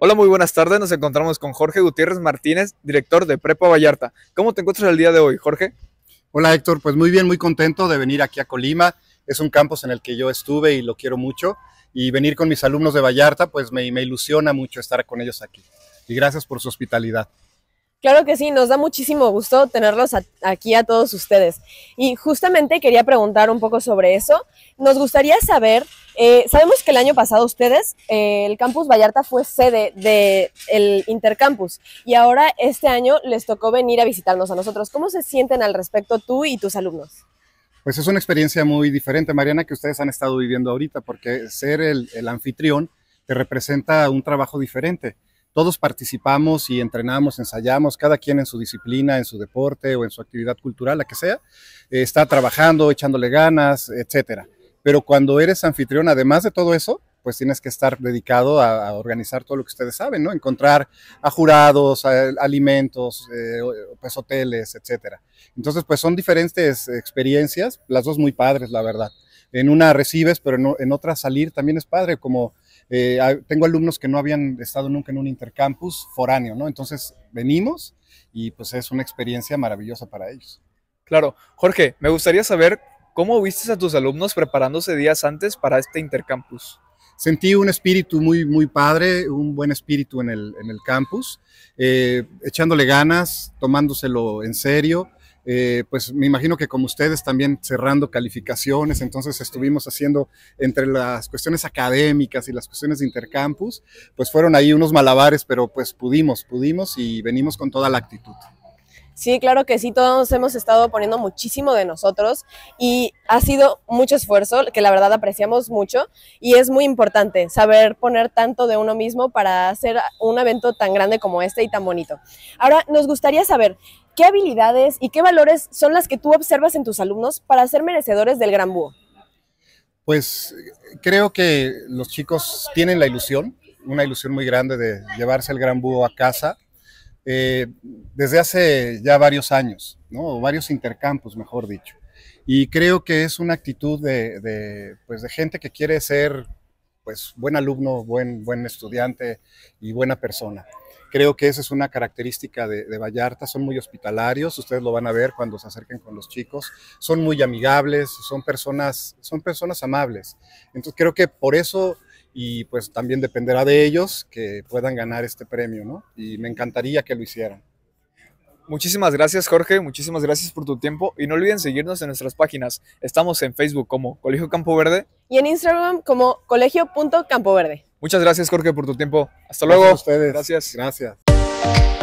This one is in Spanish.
Hola, muy buenas tardes. Nos encontramos con Jorge Gutiérrez Martínez, director de Prepa Vallarta. ¿Cómo te encuentras el día de hoy, Jorge? Hola, Héctor. Pues muy bien, muy contento de venir aquí a Colima. Es un campus en el que yo estuve y lo quiero mucho. Y venir con mis alumnos de Vallarta, pues me, me ilusiona mucho estar con ellos aquí. Y gracias por su hospitalidad. Claro que sí, nos da muchísimo gusto tenerlos a- aquí a todos ustedes. Y justamente quería preguntar un poco sobre eso. Nos gustaría saber, eh, sabemos que el año pasado ustedes, eh, el campus Vallarta fue sede del Intercampus y ahora este año les tocó venir a visitarnos a nosotros. ¿Cómo se sienten al respecto tú y tus alumnos? Pues es una experiencia muy diferente, Mariana, que ustedes han estado viviendo ahorita, porque ser el, anfitrión te representa un trabajo diferente. Todos participamos y entrenamos, ensayamos, cada quien en su disciplina, en su deporte o en su actividad cultural, la que sea, eh, está trabajando, echándole ganas, etcétera. Pero cuando eres anfitrión, además de todo eso, pues tienes que estar dedicado a, organizar todo lo que ustedes saben, ¿no? Encontrar a jurados, a- alimentos, eh, pues hoteles, etcétera. Entonces, pues son diferentes experiencias, las dos muy padres, la verdad. En una recibes, pero en, otra salir también es padre, como eh, tengo alumnos que no habían estado nunca en un intercampus foráneo, ¿no? Entonces, venimos y pues es una experiencia maravillosa para ellos. Claro. Jorge, me gustaría saber cómo viste a tus alumnos preparándose días antes para este intercampus. Sentí un espíritu muy, muy padre, un buen espíritu en el, en el campus, eh, echándole ganas, tomándoselo en serio. Eh, pues me imagino que como ustedes también cerrando calificaciones, entonces estuvimos haciendo entre las cuestiones académicas y las cuestiones de intercampus, pues fueron ahí unos malabares, pero pues pudimos, pudimos y venimos con toda la actitud. Sí, claro que sí, todos hemos estado poniendo muchísimo de nosotros y ha sido mucho esfuerzo, que la verdad apreciamos mucho y es muy importante saber poner tanto de uno mismo para hacer un evento tan grande como este y tan bonito. Ahora, nos gustaría saber qué habilidades y qué valores son las que tú observas en tus alumnos para ser merecedores del Gran Búho. Pues creo que los chicos tienen la ilusión, una ilusión muy grande de llevarse el gran búho a casa eh, desde hace ya varios años, ¿no? O varios intercampus, mejor dicho. Y creo que es una actitud de, de, pues de gente que quiere ser pues, buen alumno, buen, buen estudiante y buena persona. Creo que esa es una característica de, de, Vallarta, son muy hospitalarios, ustedes lo van a ver cuando se acerquen con los chicos, son muy amigables, son personas, son personas amables. Entonces creo que por eso y pues también dependerá de ellos que puedan ganar este premio, ¿no? Y me encantaría que lo hicieran. Muchísimas gracias, Jorge. Muchísimas gracias por tu tiempo. Y no olviden seguirnos en nuestras páginas. Estamos en Facebook como Colegio Campo Verde. Y en Instagram como colegio.campoverde. Muchas gracias, Jorge, por tu tiempo. Hasta Gracias luego. a ustedes. Gracias. Gracias.